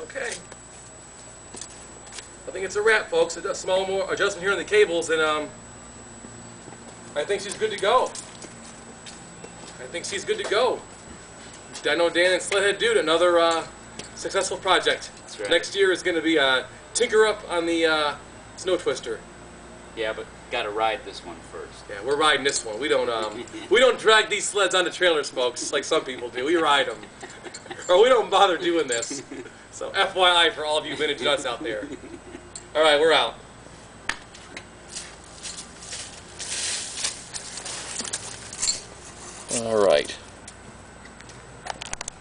Okay. I think it's a wrap, folks. A small more adjustment here on the cables, and um, I think she's good to go. I think she's good to go. Dino Dan and Sledhead Dude, another uh, successful project. Right. Next year is going to be a Tinker Up on the uh, Snow Twister. Yeah, but gotta ride this one first. Yeah, we're riding this one. We don't um, we don't drag these sleds onto trailers, folks, like some people do. We ride them, or we don't bother doing this. So FYI for all of you vintage nuts out there. All right, we're out. All right.